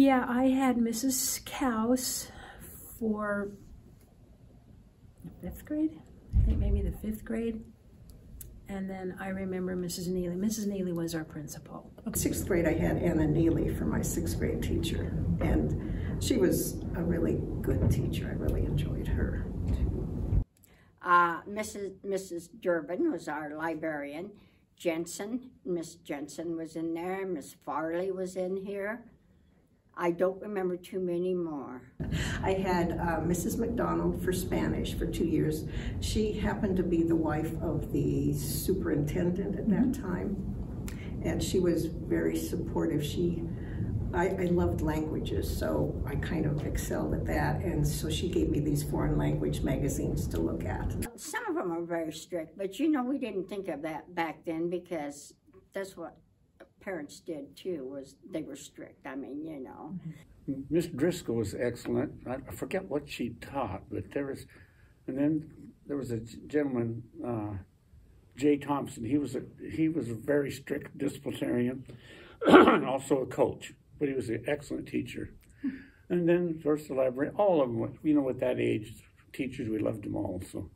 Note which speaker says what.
Speaker 1: Yeah, I had Mrs. Couse for fifth grade. I think maybe the fifth grade. And then I remember Mrs. Neely. Mrs. Neely was our principal.
Speaker 2: Sixth grade, I had Anna Neely for my sixth grade teacher. And she was a really good teacher. I really enjoyed her.
Speaker 3: Uh, Mrs. Mrs. Durbin was our librarian. Jensen, Miss Jensen was in there. Miss Farley was in here. I don't remember too many more.
Speaker 2: I had uh, Mrs. McDonald for Spanish for two years. She happened to be the wife of the superintendent at that mm-hmm. time, and she was very supportive. She, I, I loved languages, so I kind of excelled at that, and so she gave me these foreign language magazines to look at.
Speaker 3: Some of them are very strict, but you know, we didn't think of that back then because that's what parents did too, was they were strict. I mean, you know.
Speaker 4: Miss Driscoll was excellent. I forget what she taught, but there was, and then there was a gentleman, uh, Jay Thompson. He was a he was a very strict disciplinarian, and also a coach. But he was an excellent teacher. And then, of course, the library. All of them, you know, at that age, teachers we loved them all. So.